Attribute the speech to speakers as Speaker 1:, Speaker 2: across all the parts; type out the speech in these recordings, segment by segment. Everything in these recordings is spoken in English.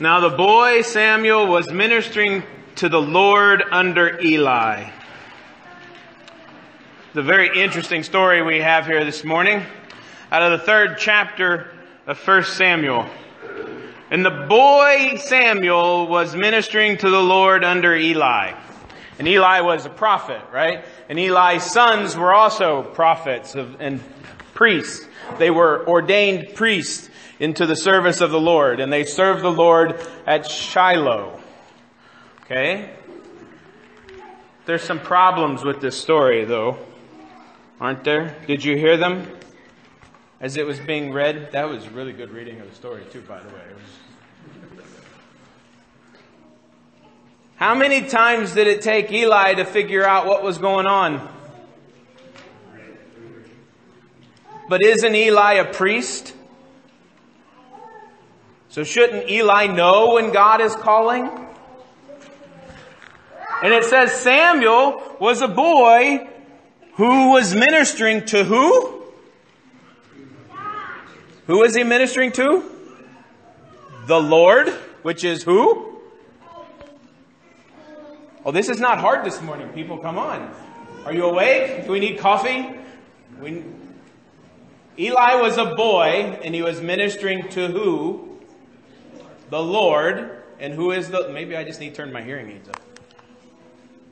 Speaker 1: Now the boy Samuel was ministering to the Lord under Eli. The very interesting story we have here this morning out of the third chapter of 1 Samuel. And the boy Samuel was ministering to the Lord under Eli. And Eli was a prophet, right? And Eli's sons were also prophets and priests. They were ordained priests into the service of the Lord, and they served the Lord at Shiloh. Okay? There's some problems with this story, though, aren't there? Did you hear them as it was being read? That was really good reading of the story, too, by the way. How many times did it take Eli to figure out what was going on? But isn't Eli a priest? So shouldn't Eli know when God is calling? And it says Samuel was a boy who was ministering to who? Who was he ministering to? The Lord, which is who? Oh, this is not hard this morning, people. Come on. Are you awake? Do we need coffee? We... Eli was a boy, and he was ministering to who? The Lord, and who is the, maybe I just need to turn my hearing aids up.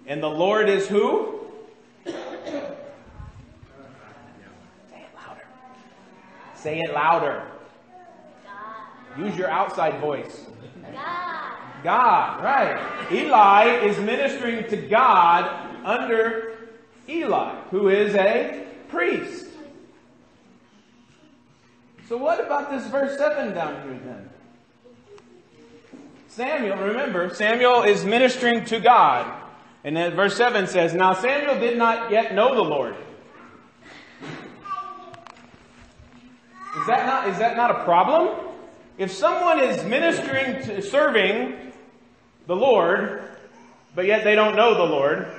Speaker 1: And the Lord is who? Say it louder. Say it louder. God. Use your outside voice. God. God, right. Eli is ministering to God under Eli, who is a priest. So what about this verse 7 down here then? Samuel, remember, Samuel is ministering to God. And then verse 7 says, Now Samuel did not yet know the Lord. Is that not, is that not a problem? If someone is ministering to serving the Lord, but yet they don't know the Lord,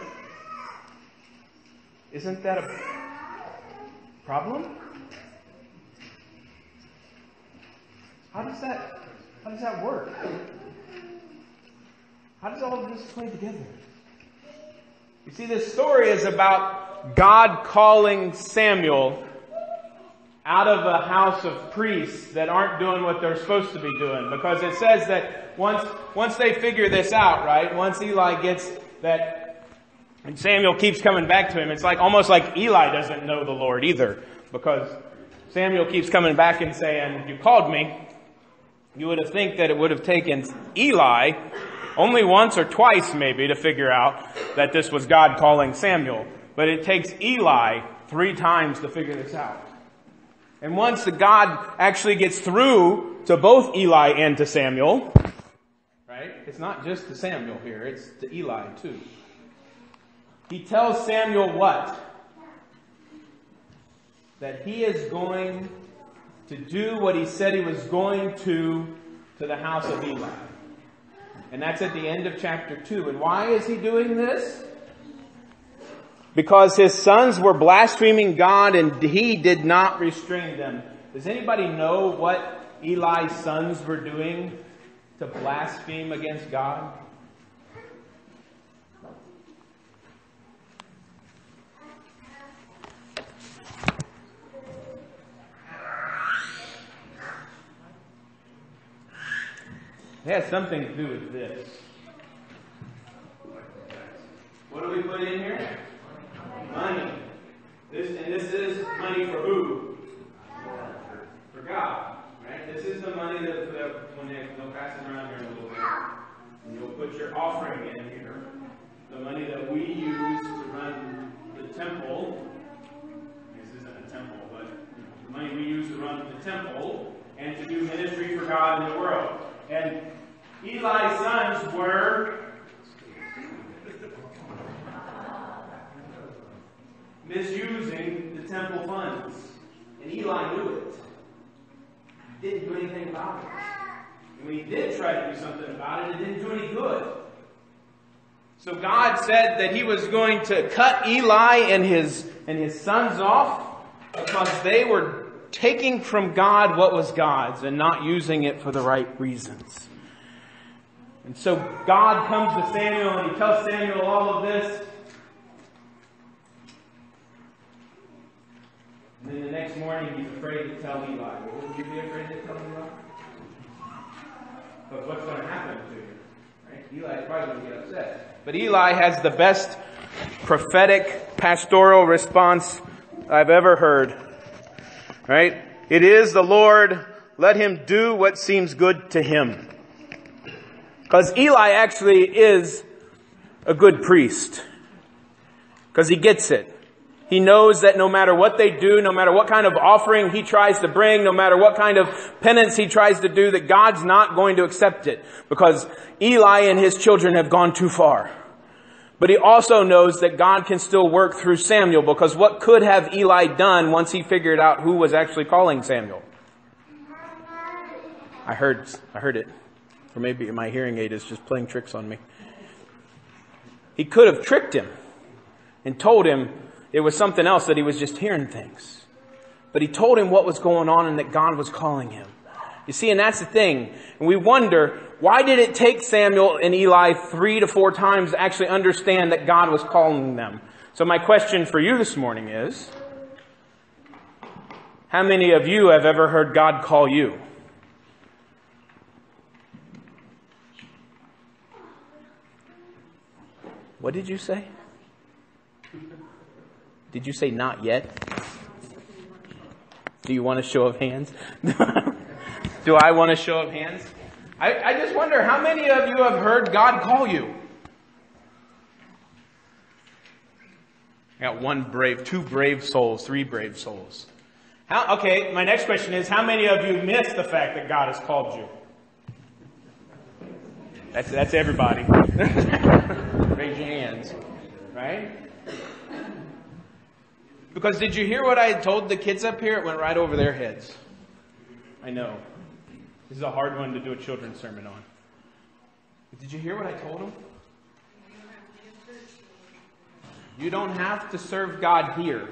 Speaker 1: isn't that a problem? How does that how does that work? How does all of this play together? You see, this story is about God calling Samuel out of a house of priests that aren't doing what they're supposed to be doing. Because it says that once, once they figure this out, right? Once Eli gets that, and Samuel keeps coming back to him, it's like, almost like Eli doesn't know the Lord either. Because Samuel keeps coming back and saying, you called me. You would have think that it would have taken Eli only once or twice maybe to figure out that this was God calling Samuel. But it takes Eli three times to figure this out. And once the God actually gets through to both Eli and to Samuel, right? It's not just to Samuel here, it's to Eli too. He tells Samuel what? That he is going to do what he said he was going to to the house of Eli. And that's at the end of chapter 2. And why is he doing this? Because his sons were blaspheming God and he did not restrain them. Does anybody know what Eli's sons were doing to blaspheme against God? It has something to do with this. What do we put in here? Money. This and this is money for who? For God. Right? This is the money that, that when they, they'll pass it around here in a little bit. And you'll put your offering in here. The money that we use to run the temple. This isn't a temple, but the money we use to run the temple and to do ministry for God in the world. And Eli's sons were misusing the temple funds. And Eli knew it. He didn't do anything about it. And when he did try to do something about it, it didn't do any good. So God said that he was going to cut Eli and his, and his sons off because they were taking from God what was God's and not using it for the right reasons. And so God comes to Samuel and he tells Samuel all of this. And then the next morning he's afraid to tell Eli. Would you be afraid to tell Eli? But what's going to happen to you? Right? Eli's probably going to get upset. But Eli has the best prophetic pastoral response I've ever heard. Right? It is the Lord. Let him do what seems good to him. Because Eli actually is a good priest. Because he gets it. He knows that no matter what they do, no matter what kind of offering he tries to bring, no matter what kind of penance he tries to do, that God's not going to accept it. Because Eli and his children have gone too far. But he also knows that God can still work through Samuel because what could have Eli done once he figured out who was actually calling Samuel? I heard, I heard it. Or maybe my hearing aid is just playing tricks on me. He could have tricked him and told him it was something else that he was just hearing things. But he told him what was going on and that God was calling him. You see, and that's the thing. And we wonder, why did it take Samuel and Eli three to four times to actually understand that God was calling them? So my question for you this morning is, how many of you have ever heard God call you? What did you say? Did you say not yet? Do you want a show of hands? Do I want a show of hands? I, I just wonder how many of you have heard God call you? I got one brave, two brave souls, three brave souls. How, okay, my next question is how many of you miss the fact that God has called you? That's, that's everybody. Raise your hands. Right? Because did you hear what I told the kids up here? It went right over their heads. I know. This is a hard one to do a children's sermon on. But did you hear what I told them? You don't have to serve God here.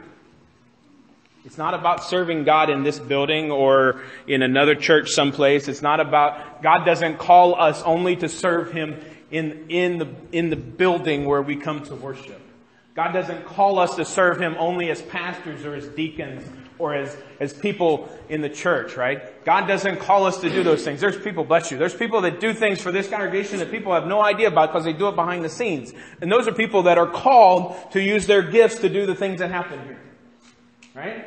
Speaker 1: It's not about serving God in this building or in another church someplace. It's not about, God doesn't call us only to serve Him in, in, the, in the building where we come to worship. God doesn't call us to serve Him only as pastors or as deacons or as, as people in the church, right? God doesn't call us to do those things. There's people, bless you, there's people that do things for this congregation that people have no idea about because they do it behind the scenes. And those are people that are called to use their gifts to do the things that happen here. Right?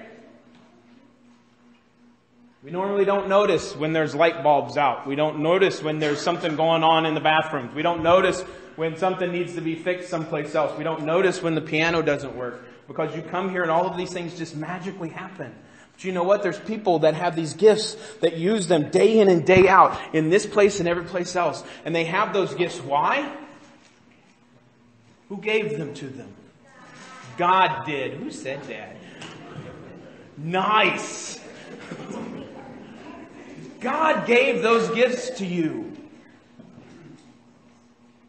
Speaker 1: We normally don't notice when there's light bulbs out. We don't notice when there's something going on in the bathrooms. We don't notice when something needs to be fixed someplace else. We don't notice when the piano doesn't work because you come here and all of these things just magically happen. But you know what? There's people that have these gifts that use them day in and day out in this place and every place else. And they have those gifts. Why? Who gave them to them? God did. Who said that? Nice. God gave those gifts to you.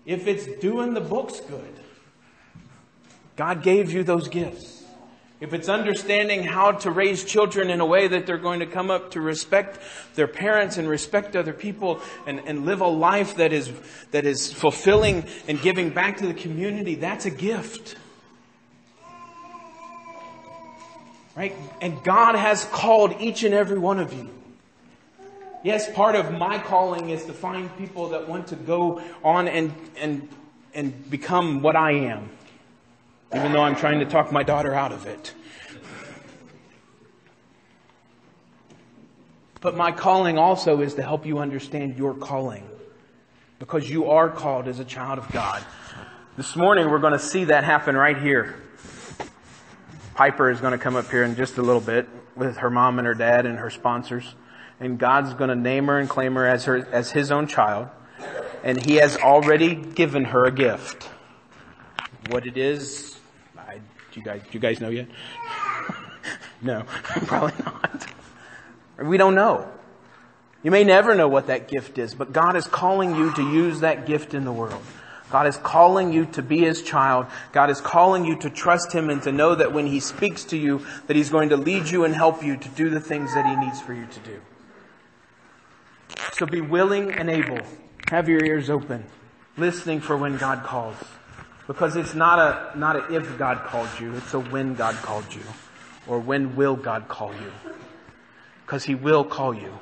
Speaker 1: If it's doing the books good, God gave you those gifts. If it's understanding how to raise children in a way that they're going to come up to respect their parents and respect other people and, and live a life that is, that is fulfilling and giving back to the community, that's a gift. Right? And God has called each and every one of you. Yes, part of my calling is to find people that want to go on and, and, and become what I am, even though I'm trying to talk my daughter out of it. But my calling also is to help you understand your calling because you are called as a child of God. This morning we're going to see that happen right here. Piper is going to come up here in just a little bit with her mom and her dad and her sponsors and God's going to name her and claim her as her as his own child, and He has already given her a gift. What it is, do you guys do you guys know yet? no, probably not. We don't know. You may never know what that gift is, but God is calling you to use that gift in the world. God is calling you to be His child. God is calling you to trust Him and to know that when He speaks to you, that He's going to lead you and help you to do the things that He needs for you to do. So be willing and able Have your ears open, listening for when God calls. Because it's not a, not a if God called you, it's a when God called you. Or when will God call you. Because He will call you.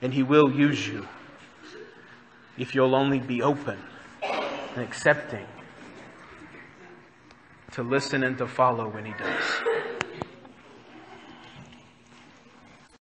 Speaker 1: And He will use you. If you'll only be open and accepting to listen and to follow when He does.